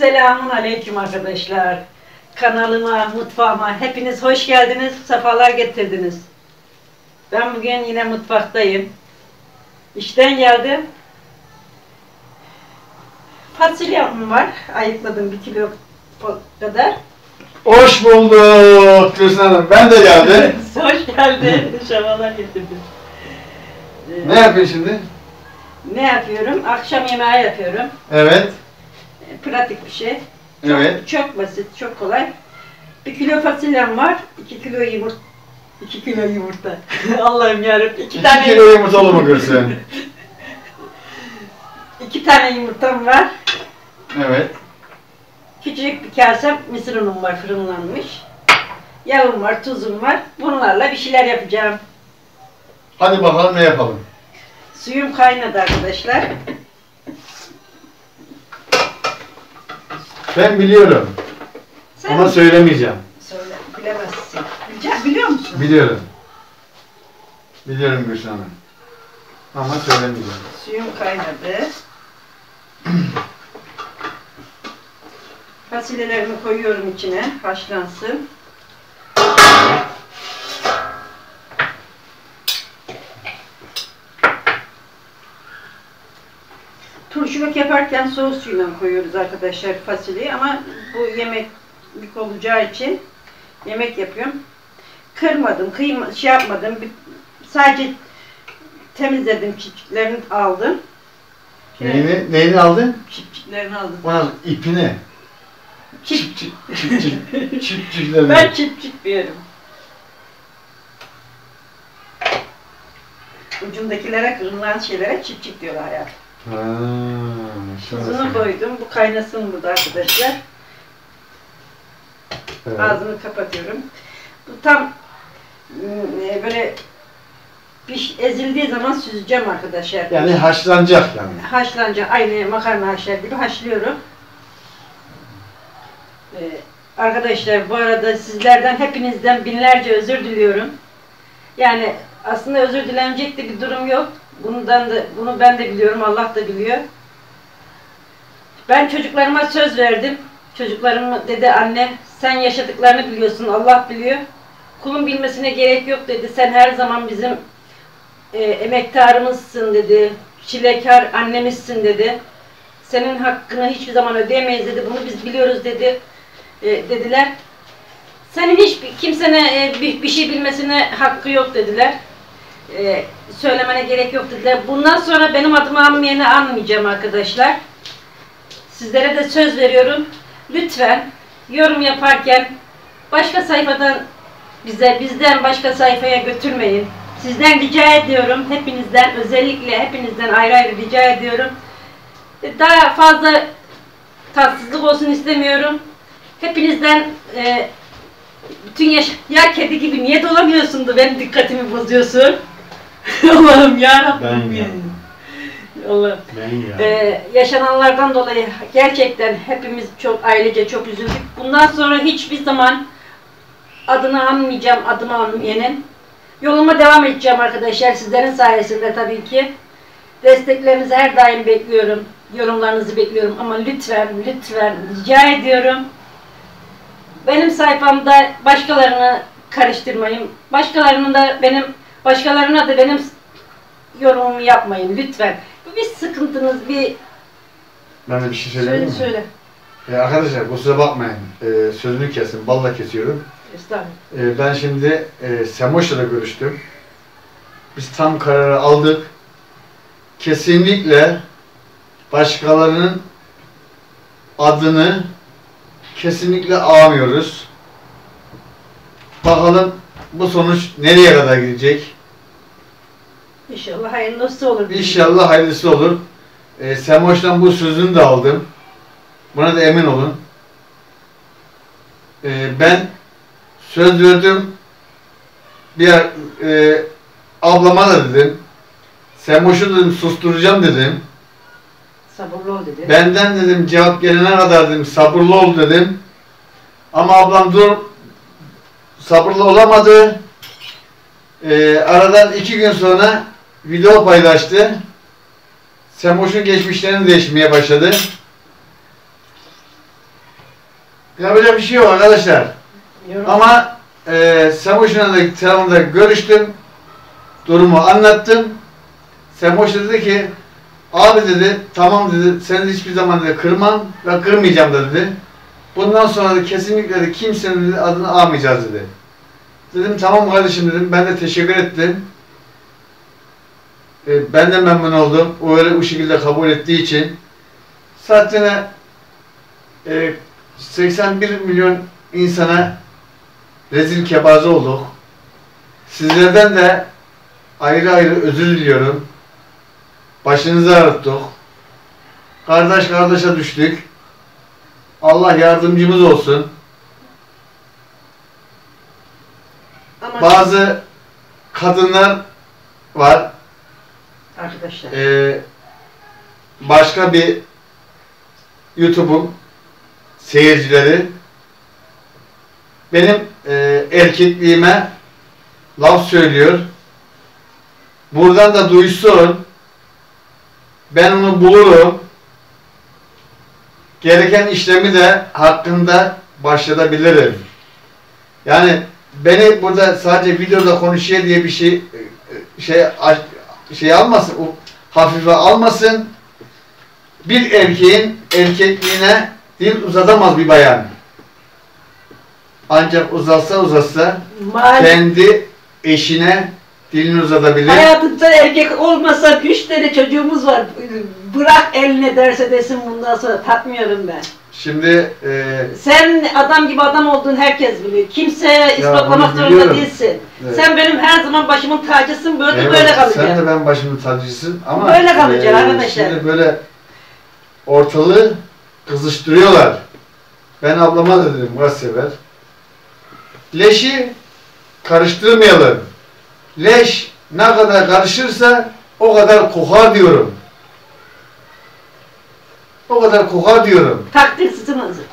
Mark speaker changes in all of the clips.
Speaker 1: Selamun aleyküm arkadaşlar. Kanalıma, mutfağıma hepiniz hoş geldiniz, sefalar getirdiniz. Ben bugün yine mutfaktayım. İşten geldim. Fasulyem var. Ayıkladım bir kilo kadar.
Speaker 2: Hoş bulduk Gülsün Hanım. Ben de geldim.
Speaker 1: hoş geldin. Sefalar getirdim. Ee,
Speaker 2: ne yapıyorsun şimdi?
Speaker 1: ne yapıyorum? Akşam yemeği yapıyorum.
Speaker 2: Evet.
Speaker 1: Pratik bir şey. Çok,
Speaker 2: Evet.
Speaker 1: Çok basit, çok kolay. Bir kilo fasulyem var, iki kilo yumurta. İki kilo yumurta. Allah'ım yarabbim. İki,
Speaker 2: İki
Speaker 1: tane
Speaker 2: kilo yumurta olur mu Gülsün?
Speaker 1: iki tane yumurtam var.
Speaker 2: Evet.
Speaker 1: Küçücük bir kasem mısır unum var fırınlanmış. Yağım var, tuzum var. Bunlarla bir şeyler yapacağım.
Speaker 2: Hadi bakalım ne yapalım.
Speaker 1: Suyum kaynadı arkadaşlar.
Speaker 2: Ben biliyorum.
Speaker 1: Sen
Speaker 2: Ama söylemeyeceğim.
Speaker 1: söyle, bilemezsin. Bilecek, biliyor musun?
Speaker 2: Biliyorum. Biliyorum Hanım. Ama söylemeyeceğim.
Speaker 1: Suyum kaynadı. Fasulyelerimi koyuyorum içine, haşlansın. Turşuluk yaparken soğuk suyla koyuyoruz arkadaşlar fasulyeyi ama bu yemeklik olacağı için yemek yapıyorum. Kırmadım, kıyma, şey yapmadım. Sadece temizledim, çiçeklerini aldım.
Speaker 2: Neyini, neyini aldın?
Speaker 1: Çiçeklerini aldım.
Speaker 2: Bana ipini.
Speaker 1: Çip,
Speaker 2: Çip çip çip çip çip çiplerini.
Speaker 1: ben çip çip diyorum. Ucundakilere kırılan şeylere çip çip diyorlar hayatım.
Speaker 2: Ha,
Speaker 1: Tuzunu koydum. Bu kaynasın burada arkadaşlar.
Speaker 2: Evet.
Speaker 1: Ağzını kapatıyorum. Bu tam e, böyle piş, ezildiği zaman süzeceğim arkadaşlar.
Speaker 2: Yani haşlanacak yani.
Speaker 1: haşlanacak. Aynı makarna haşlar gibi haşlıyorum. Ee, arkadaşlar bu arada sizlerden hepinizden binlerce özür diliyorum. Yani aslında özür dilenecek de bir durum yok. Bundan da bunu ben de biliyorum, Allah da biliyor. Ben çocuklarıma söz verdim. Çocuklarım dedi anne sen yaşadıklarını biliyorsun, Allah biliyor. Kulun bilmesine gerek yok dedi. Sen her zaman bizim e, emektarımızsın dedi. Çilekar annemizsin dedi. Senin hakkını hiçbir zaman ödeyemeyiz dedi. Bunu biz biliyoruz dedi. E, dediler. Senin hiç kimsenin e, bir, bir şey bilmesine hakkı yok dediler. E, söylemene gerek yok dediler. Bundan sonra benim adımı anmayana anmayacağım arkadaşlar. Sizlere de söz veriyorum. Lütfen yorum yaparken başka sayfadan bize bizden başka sayfaya götürmeyin. Sizden rica ediyorum. Hepinizden özellikle hepinizden ayrı ayrı rica ediyorum. E, Daha fazla tatsızlık olsun istemiyorum. Hepinizden e, bütün yaş ya kedi gibi niye dolamıyorsun da benim dikkatimi bozuyorsun. Allah'ım ya
Speaker 2: Ben
Speaker 1: Rabbim.
Speaker 2: ya.
Speaker 1: Allah'ım.
Speaker 2: Ben
Speaker 1: Ee, yaşananlardan dolayı gerçekten hepimiz çok ailece çok üzüldük. Bundan sonra hiçbir zaman adını anmayacağım, adımı anmayanın. Yoluma devam edeceğim arkadaşlar sizlerin sayesinde tabii ki. Desteklerinizi her daim bekliyorum. Yorumlarınızı bekliyorum ama lütfen, lütfen rica ediyorum. Benim sayfamda başkalarını karıştırmayın. Başkalarının da benim, başkalarına da benim yorumumu yapmayın lütfen. Bu bir sıkıntınız, bir
Speaker 2: Ben de bir şey söyleyeyim
Speaker 1: söyle
Speaker 2: mi?
Speaker 1: söyle.
Speaker 2: E, arkadaşlar kusura bakmayın. E, sözünü kesin. Balla kesiyorum.
Speaker 1: Estağfurullah.
Speaker 2: E, ben şimdi e, Semoş'la görüştüm. Biz tam kararı aldık. Kesinlikle başkalarının adını kesinlikle almıyoruz. Bakalım bu sonuç nereye kadar gidecek?
Speaker 1: İnşallah hayırlısı olur.
Speaker 2: İnşallah hayırlısı olur. E, Semoş'tan bu sözünü de aldım. Buna da emin olun. E, ben söz verdim. Bir e, ablama da dedim. Semoş'u dedim susturacağım dedim.
Speaker 1: Sabırlı ol dedi.
Speaker 2: Benden dedim cevap gelene kadar dedim sabırlı ol dedim. Ama ablam dur sabırlı olamadı. E, aradan iki gün sonra video paylaştı. Semoş'un geçmişlerini değişmeye başladı. Yapacak bir şey yok arkadaşlar.
Speaker 1: Yorum.
Speaker 2: Ama e, Semoş'la da telefonda görüştüm. Durumu anlattım. Semoş dedi ki abi dedi tamam dedi seni hiçbir zaman dedi kırmam ve kırmayacağım dedi. Bundan sonra da kesinlikle de kimsenin adını almayacağız dedi. Dedim tamam kardeşim dedim. Ben de teşekkür ettim. E, ben de memnun oldum. O öyle bu şekilde kabul ettiği için. Zaten e, 81 milyon insana rezil kebaze olduk. Sizlerden de ayrı ayrı özür diliyorum. Başınızı ağrıttık. Kardeş kardeşe düştük. Allah yardımcımız olsun.
Speaker 1: Ama
Speaker 2: Bazı kadınlar var.
Speaker 1: arkadaşlar.
Speaker 2: Ee, başka bir YouTube'un seyircileri benim e, erkekliğime laf söylüyor. Buradan da duysun. Ben onu bulurum. Gereken işlemi de hakkında başlatabilirim. Yani beni burada sadece videoda konuşuyor diye bir şey şey şey almasın, o hafife almasın. Bir erkeğin erkekliğine dil uzatamaz bir bayan. Ancak uzatsa uzatsa
Speaker 1: Maalesef
Speaker 2: kendi eşine dilini uzatabilir.
Speaker 1: hayatında erkek olmasa üç tane çocuğumuz var. Bırak eline derse desin bundan sonra takmıyorum ben.
Speaker 2: Şimdi e,
Speaker 1: Sen adam gibi adam olduğunu herkes biliyor. Kimseye ispatlamak zorunda değilsin.
Speaker 2: Evet.
Speaker 1: Sen benim her zaman başımın tacısın. Böyle
Speaker 2: eyvallah,
Speaker 1: böyle
Speaker 2: sen
Speaker 1: kalacaksın.
Speaker 2: de ben başımın tacısın ama
Speaker 1: Böyle kalacaksın arkadaşlar.
Speaker 2: Şimdi böyle ortalığı kızıştırıyorlar. Ben ablama da dedim sefer. Leşi karıştırmayalım. Leş ne kadar karışırsa o kadar kokar diyorum. O kadar kokar diyorum.
Speaker 1: Takdir olsun.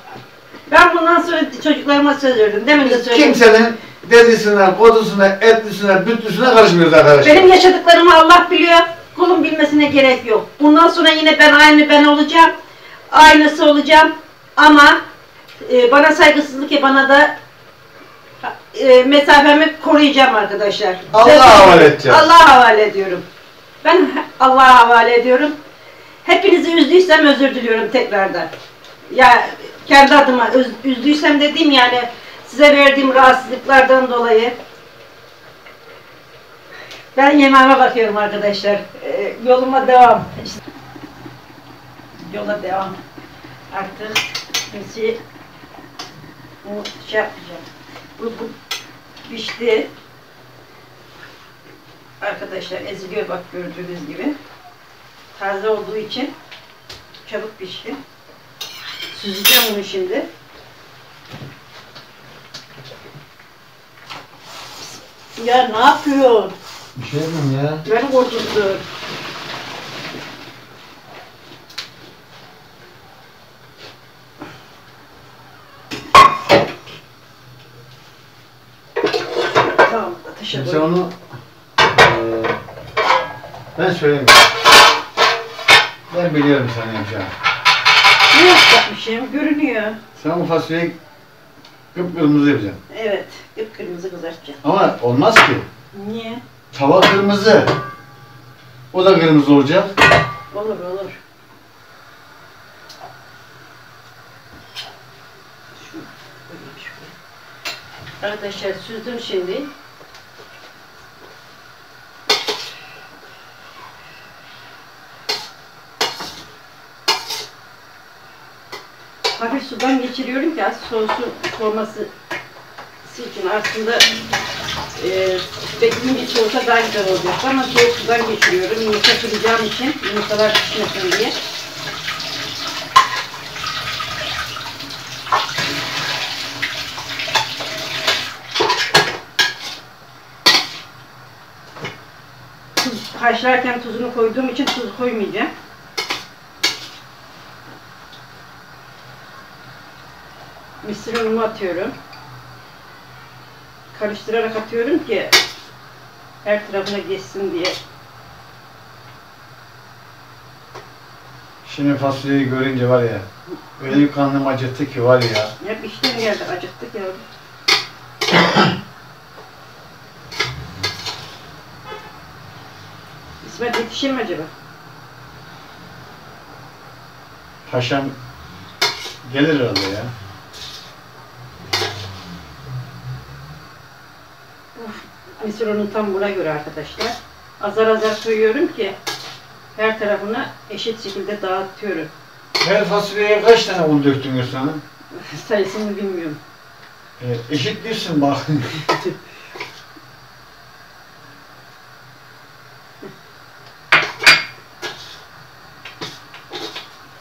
Speaker 1: Ben bundan sonra çocuklarıma söz verdim. Demin de söyledim.
Speaker 2: Kimsenin dedisine, kodusuna, etlisine, bütlüsüne karışmıyoruz arkadaşlar.
Speaker 1: Benim yaşadıklarımı Allah biliyor. Kulun bilmesine gerek yok. Bundan sonra yine ben aynı ben olacağım. Aynısı olacağım. Ama e, bana saygısızlık ya bana da e, mesafemi koruyacağım arkadaşlar.
Speaker 2: Allah'a havale edeceğiz.
Speaker 1: Allah'a havale ediyorum. Ben Allah'a havale ediyorum. Hepinizi üzdüysem özür diliyorum tekrardan. Ya kendi adıma öz- üzdüysem dediğim yani size verdiğim rahatsızlıklardan dolayı ben yemeğime bakıyorum arkadaşlar. Ee, yoluma devam. İşte, yola devam. Artık kimseyi bu şey yapmayacağım. Bu, bu pişti. Arkadaşlar eziliyor bak gördüğünüz gibi. Taze olduğu için çabuk pişti. Süzeceğim bunu şimdi. Ya ne yapıyor?
Speaker 2: Bir şey mi ya?
Speaker 1: Beni korkuttu. Tamam, ateşe
Speaker 2: Şimdi
Speaker 1: koy.
Speaker 2: sen onu eee ben söyleyeyim. Biliyorum sen yapacağını.
Speaker 1: Ne yapacakmışım? Görünüyor.
Speaker 2: Sen bu fasulyeyi kıpkırmızı yapacaksın.
Speaker 1: Evet, kıpkırmızı kızartacağım.
Speaker 2: Ama olmaz ki.
Speaker 1: Niye?
Speaker 2: Tava kırmızı. O da kırmızı olacak.
Speaker 1: Olur olur. Arkadaşlar süzdüm şimdi. Hafif sudan geçiriyorum ki az soğusu soğuması için aslında e, bekleyince soğusa daha güzel olacak ama soğuk sudan geçiriyorum yumurta kıracağım için yumurtalar pişmesin diye. Haşlarken tuzunu koyduğum için tuz koymayacağım. Unumu atıyorum. Karıştırarak atıyorum ki her tarafına geçsin diye.
Speaker 2: Şimdi fasulyeyi görünce var ya öyle bir karnım acıttı ki var ya.
Speaker 1: Hep işte Erken geldi, acıktık ya. İsmet yetişir mi acaba?
Speaker 2: Paşam gelir herhalde ya.
Speaker 1: Mısır unu tam buna göre arkadaşlar. Azar azar koyuyorum ki her tarafına eşit şekilde dağıtıyorum.
Speaker 2: Her fasulyeye kaç tane un döktün Gülsana?
Speaker 1: Sayısını bilmiyorum.
Speaker 2: E, eşit değilsin bak.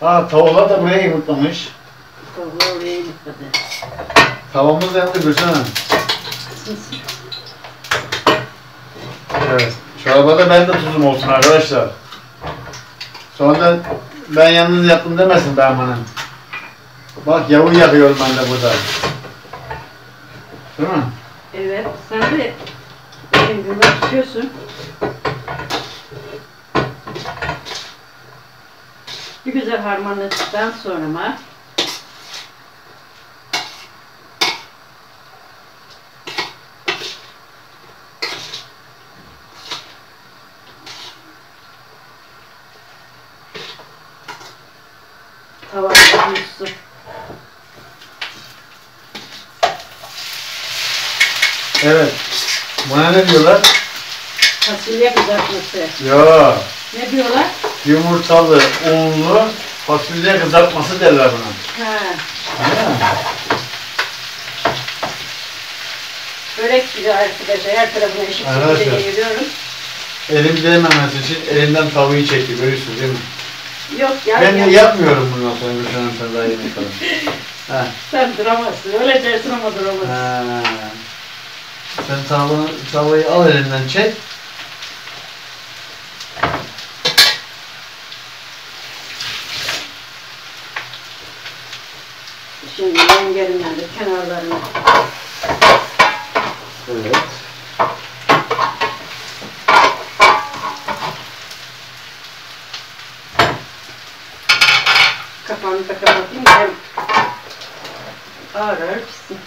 Speaker 2: ha tavuklar da buraya yumurtlamış.
Speaker 1: Tavuğu oraya yıkadı.
Speaker 2: Tavamız yandı Gülsana. Evet. Çorbada ben de tuzum olsun arkadaşlar. Sonra ben yalnız yaptım demesin ben bana. Bak yavun yapıyorum ben de burada. Değil mi?
Speaker 1: Evet, sen de elin günler tutuyorsun. Bir güzel harmanladıktan sonra
Speaker 2: Buna ne diyorlar?
Speaker 1: Fasulye kızartması.
Speaker 2: Ya
Speaker 1: Ne diyorlar?
Speaker 2: yumurtalı, unlu fasulye kızartması derler buna.
Speaker 1: Ha,
Speaker 2: mi?
Speaker 1: börek gibi arkadaşlar. Her tarafına eşit şekilde yayıyorum.
Speaker 2: Elim değmemesi için elimden tavuğu çekti. Görüyorsunuz değil mi?
Speaker 1: Yok ya.
Speaker 2: Ben
Speaker 1: ya.
Speaker 2: yapmıyorum bundan sonra bir tane sen daha yemek falan. Ha.
Speaker 1: Sen duramazsın. Öyle dersin ama duramazsın.
Speaker 2: Ha. Sen tavuğu, tavayı al elinden çek.
Speaker 1: Şimdi rengerinden de kenarlarına
Speaker 2: Evet.
Speaker 1: kapağını da kapatayım. Ağır ağır pişsin.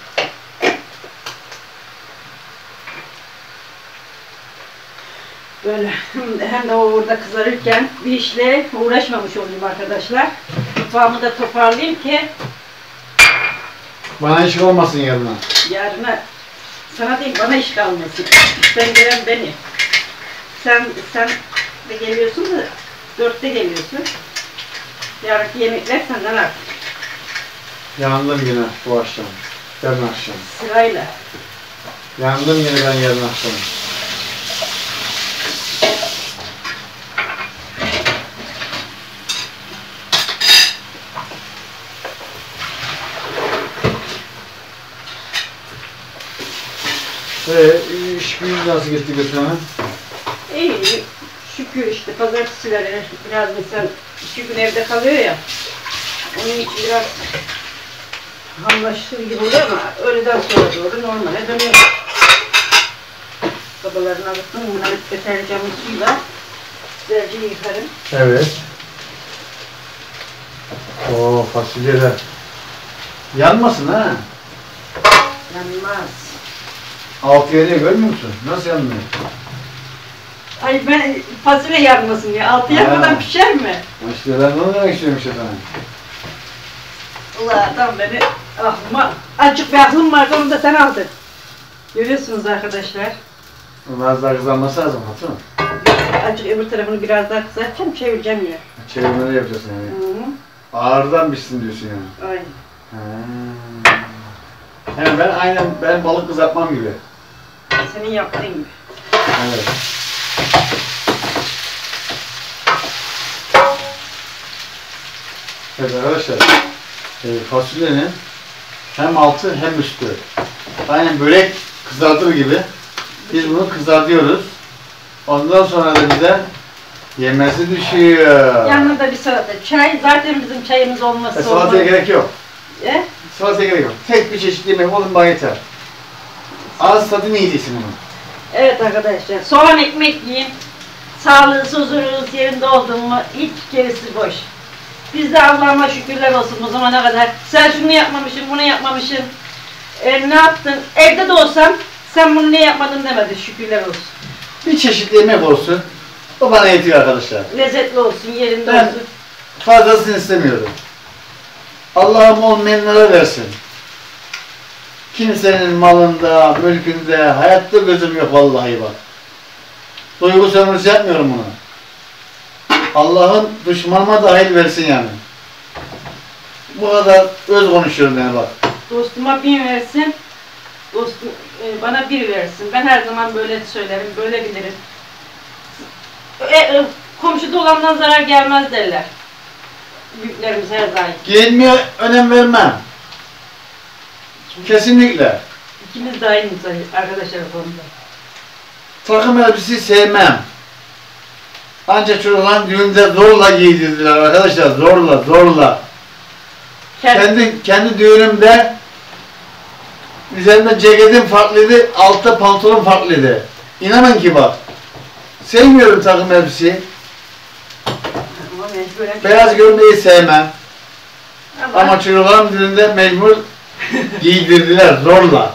Speaker 1: Böyle hem de o orada kızarırken bir işle uğraşmamış olayım arkadaşlar. Mutfağımı da toparlayayım ki
Speaker 2: Bana iş olmasın yarına.
Speaker 1: yarına sana değil bana iş kalmasın. Sen gelen beni. Sen sen de geliyorsun da dörtte geliyorsun. Yarınki yemekler senden artık
Speaker 2: Yandım yine bu akşam. Yarın akşam.
Speaker 1: sırayla.
Speaker 2: Yandım yine ben yarın akşam. Ee, iş gücü nasıl gitti götürme?
Speaker 1: İyi şükür işte pazartesileri biraz mesela iki gün evde kalıyor ya. Onun için biraz hamlaşır gibi oluyor ama öğleden sonra doğru normale dönüyor. Kabalarını alıttım bunları deterjanlı suyla güzelce yıkarım.
Speaker 2: Evet. Oo fasulyeler. Yanmasın ha.
Speaker 1: Yanmaz.
Speaker 2: Altı yere görmüyor musun? Nasıl yanmıyor?
Speaker 1: Ay ben fasulye yanmasın ya. Altı
Speaker 2: Ha.
Speaker 1: pişer mi?
Speaker 2: İşte ben onu demek istiyorum işte sana.
Speaker 1: Allah adam beni aklıma azıcık bir aklım vardı onu da sen aldın. Görüyorsunuz arkadaşlar.
Speaker 2: Biraz daha kızarması lazım hatırlıyor musun?
Speaker 1: Azıcık öbür tarafını biraz daha kızartacağım, çevireceğim yine.
Speaker 2: Çevirmeleri yapacaksın yani.
Speaker 1: Hı hı.
Speaker 2: Ağırdan pişsin diyorsun yani.
Speaker 1: Aynen.
Speaker 2: Ha. Yani ben aynen ben balık kızartmam gibi.
Speaker 1: Senin yaptığın gibi.
Speaker 2: Evet. Evet arkadaşlar. E, fasulyenin hem altı hem üstü. Aynen börek kızartır gibi. Biz bunu kızartıyoruz. Ondan sonra da bize yemesi düşüyor.
Speaker 1: Yanında bir salata. Çay zaten bizim çayımız olmazsa
Speaker 2: E, salataya
Speaker 1: olmaz.
Speaker 2: gerek yok.
Speaker 1: E?
Speaker 2: Salataya gerek yok. Tek bir çeşit yemek olun bana yeter. Ağız tadını yiyeceksin bunu.
Speaker 1: Evet arkadaşlar. Soğan ekmek yiyin. Sağlığınız, huzurunuz yerinde oldu mu hiç gerisi boş. Biz de Allah'ıma şükürler olsun bu zamana kadar. Sen şunu yapmamışsın, bunu yapmamışsın. E, ne yaptın? Evde de olsam sen bunu ne yapmadın demedi. Şükürler olsun.
Speaker 2: Bir çeşit yemek olsun. O bana yetiyor arkadaşlar.
Speaker 1: Lezzetli olsun, yerinde
Speaker 2: Ben-
Speaker 1: olsun.
Speaker 2: Fazlasını istemiyorum. Allah'ım olmayanlara versin. Kimsenin malında, mülkünde, hayatta gözüm yok vallahi bak. Duygu sömürüsü yapmıyorum bunu. Allah'ım düşmanıma dahil versin yani. Bu kadar öz konuşuyorum yani bak.
Speaker 1: Dostuma bin versin, dostum e, bana bir versin. Ben her zaman böyle söylerim, böyle bilirim. E, e, komşuda olandan zarar gelmez derler. Büyüklerimiz her zaman.
Speaker 2: Giyinmeye önem vermem. Kesinlikle.
Speaker 1: İkimiz de aynıyız arkadaşlar konuda.
Speaker 2: Takım elbise sevmem. Ancak çocuklar düğünde zorla giydirdiler arkadaşlar. Zorla, zorla.
Speaker 1: Kendi,
Speaker 2: Kendi, kendi düğünümde üzerimde ceketim farklıydı, altta pantolon farklıydı. İnanın ki bak. Sevmiyorum takım
Speaker 1: mecburen-
Speaker 2: Beyaz görmeyi sevmem.
Speaker 1: Ama,
Speaker 2: Ama çocuklarım düğünde mecbur giydirdiler zorla.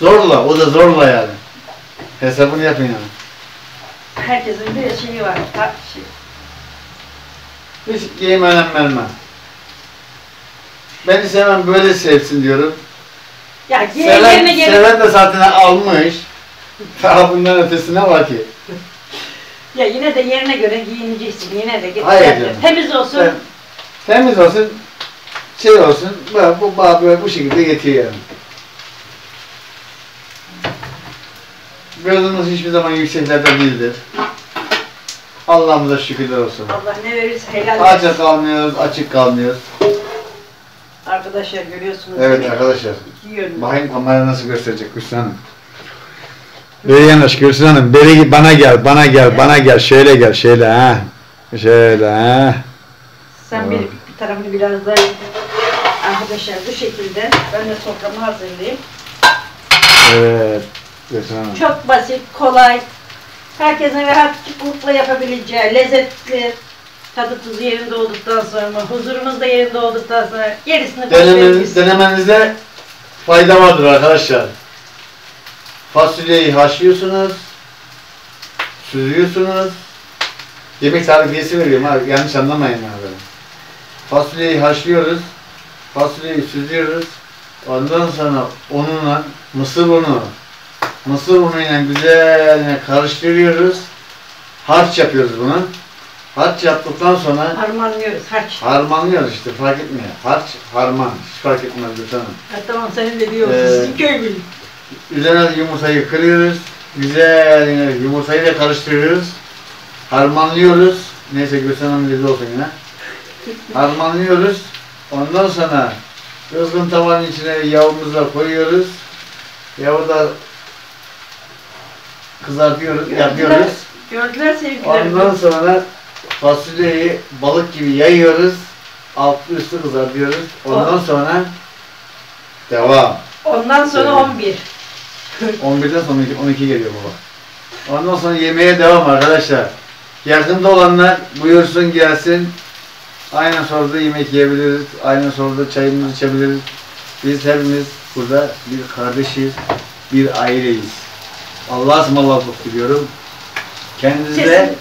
Speaker 2: Zorla, o da zorla yani. Hesabını yapın yani.
Speaker 1: herkesin bir şeyi var. Ha, şey.
Speaker 2: Hiç giyime önem vermem. Beni seven böyle sevsin diyorum.
Speaker 1: Ya
Speaker 2: Seven,
Speaker 1: yerine
Speaker 2: seven de zaten almış. Daha bundan ötesine var ki.
Speaker 1: ya yine de yerine göre giyineceksin. Yine de git.
Speaker 2: Hayır
Speaker 1: Temiz-
Speaker 2: canım.
Speaker 1: Temiz olsun.
Speaker 2: Sen- temiz olsun, şey olsun, bu, bu, böyle bu şekilde yani. Gözümüz hiçbir zaman yükseklerde değildir. Allah'ımıza şükürler olsun.
Speaker 1: Allah ne verirse helal
Speaker 2: Aç
Speaker 1: olsun.
Speaker 2: kalmıyoruz, açık kalmıyoruz.
Speaker 1: Arkadaşlar görüyorsunuz.
Speaker 2: Evet arkadaşlar.
Speaker 1: İki yönlü.
Speaker 2: Bakayım kamera nasıl gösterecek Gülsün Hanım. Beri yanaş Gülsün Hanım. Beri bana gel, bana gel, bana gel. Şöyle gel, şöyle ha. Şöyle ha.
Speaker 1: Sen bir, bir tarafını biraz daha arkadaşlar bu şekilde ben de soframı hazırlayayım.
Speaker 2: Evet. Hanım.
Speaker 1: Çok basit, kolay. Herkesin rahatlıkla yapabileceği, lezzetli, tadı tuzu yerinde olduktan sonra, huzurumuz da yerinde olduktan sonra gerisini
Speaker 2: Denemeniz, denemenizde fayda vardır arkadaşlar. Fasulyeyi haşlıyorsunuz. Süzüyorsunuz. Yemek tarifiyesi veriyorum abi. Yanlış anlamayın abi. Fasulyeyi haşlıyoruz. Fasulyeyi süzüyoruz. Ondan sonra ununla mısır unu mısır unuyla güzelce karıştırıyoruz. Harç yapıyoruz bunu. Harç yaptıktan sonra
Speaker 1: Harmanlıyoruz, harç.
Speaker 2: Harmanlıyoruz işte fark etmiyor. Harç, harman. Hiç fark etmez Gülten Hanım.
Speaker 1: Ha, tamam senin de diyorsun,
Speaker 2: Ee,
Speaker 1: köy bil.
Speaker 2: Üzerine yumurtayı kırıyoruz. Güzel yine yumurtayı da karıştırıyoruz. Harmanlıyoruz. Neyse Gülten Hanım dedi olsun yine. Harmanlıyoruz. Ondan sonra kızgın tavanın içine yağımızı da koyuyoruz. Yağı da kızartıyoruz, yapıyoruz.
Speaker 1: Gördüler sevgilerim.
Speaker 2: Ondan sonra fasulyeyi balık gibi yayıyoruz. Altı üstü kızartıyoruz. Ondan sonra devam.
Speaker 1: Ondan sonra
Speaker 2: Evet.
Speaker 1: 11.
Speaker 2: 11'den sonra 12, 12 geliyor baba. Ondan sonra yemeğe devam arkadaşlar. Yakında olanlar buyursun gelsin. Aynen sonra da yemek yiyebiliriz. Aynen sonra da çayımızı içebiliriz. Biz hepimiz burada bir kardeşiz, bir aileyiz. Allah'a ısmarladık diliyorum. Kendinize
Speaker 1: Sesim-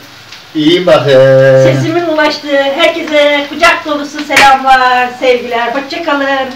Speaker 2: iyi bakın.
Speaker 1: Sesimin ulaştığı herkese kucak dolusu selamlar, sevgiler. Hoşçakalın.